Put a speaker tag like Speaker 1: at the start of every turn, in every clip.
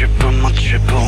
Speaker 1: trip, my triple.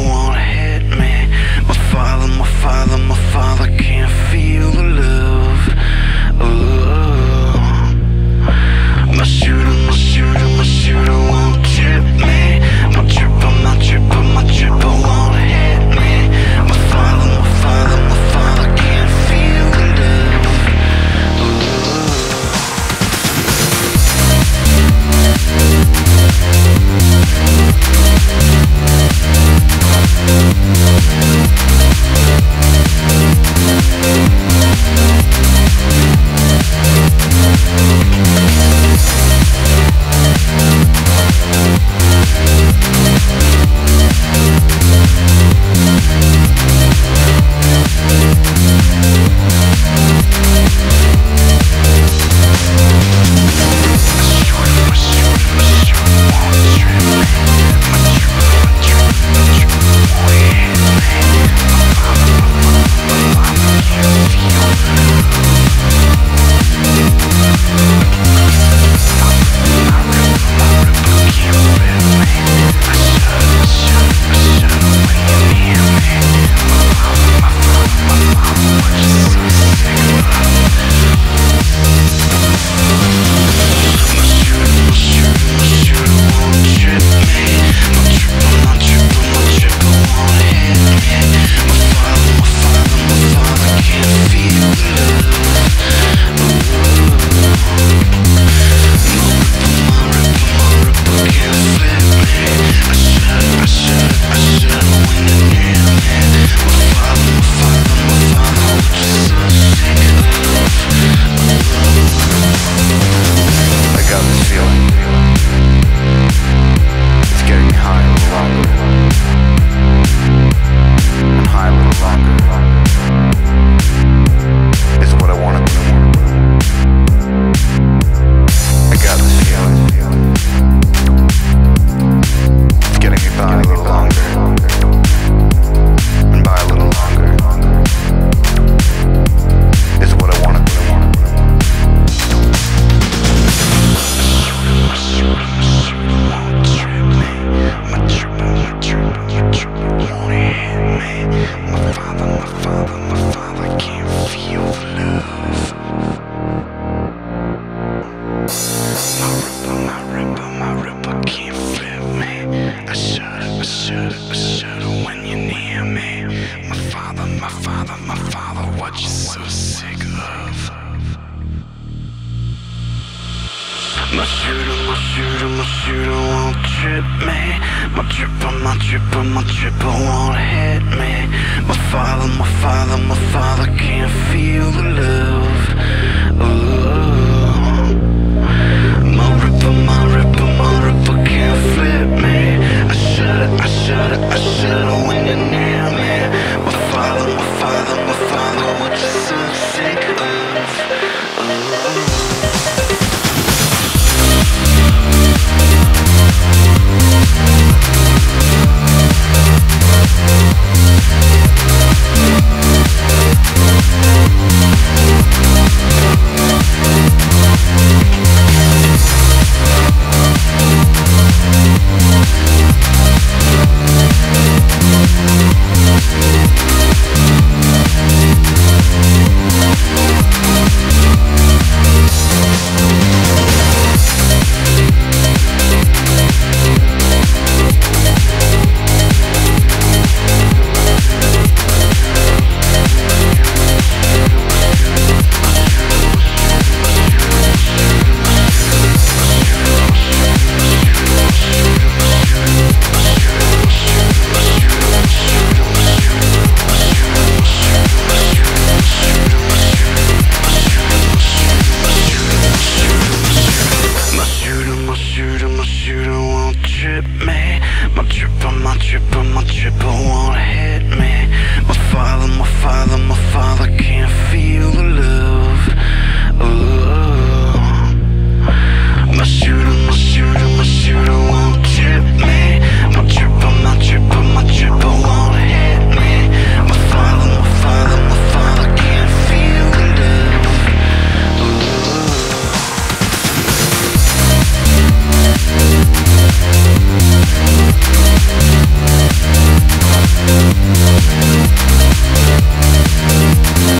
Speaker 1: my father, my father, what you so sick of? My shooter, my shooter, my shooter won't trip me. My tripper, my tripper, my tripper won't hit me. My father, my father, my father can't feel the love.